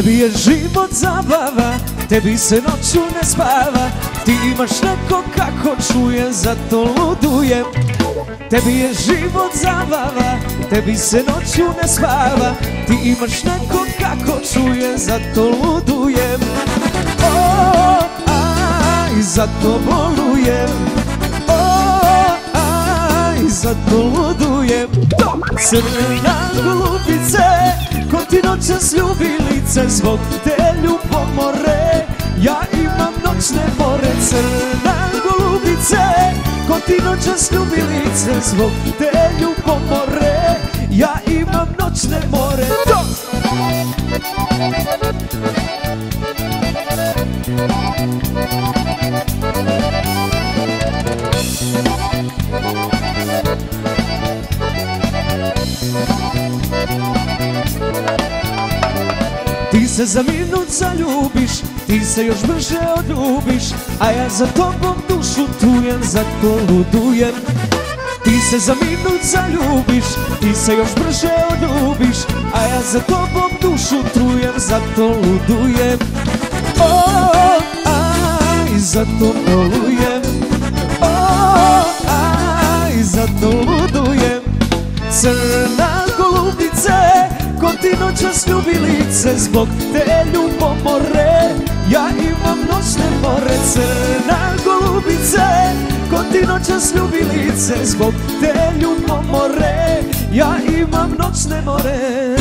Tebi je život zabava, tebi se noću ne spava. Ti imaš neko kako čuje, zato ludujem Tebi je život zabava, tebi se noću ne spava. Ti imaš neko kako čuje, zato ludujem O, aj, zato bolujem O, aj, zato ludujem Crna glupice, lice Zbog te ljubomore, ja imam noćne more Crna glupice, ko ti noćas ljubi lice Zbog te ljubomore, ja imam noćne more Ti se za minut zaljubiš, ti se još brže odljubiš A ja za tobom dušu tujem, zato ludujem. Ti se za minut zaljubiš, ti se još brže odljubiš A ja za tobom dušu trujem, zato ludujem. O, aj, zato bolujem O, aj, zato ludujem. Crna golubice, ko ti noćas ljubi lice Zbog te ljubomore, ja imam noćne more Crna golubice, ko ti noćas ljubi lice Zbog te ljubomore, ja imam noćne more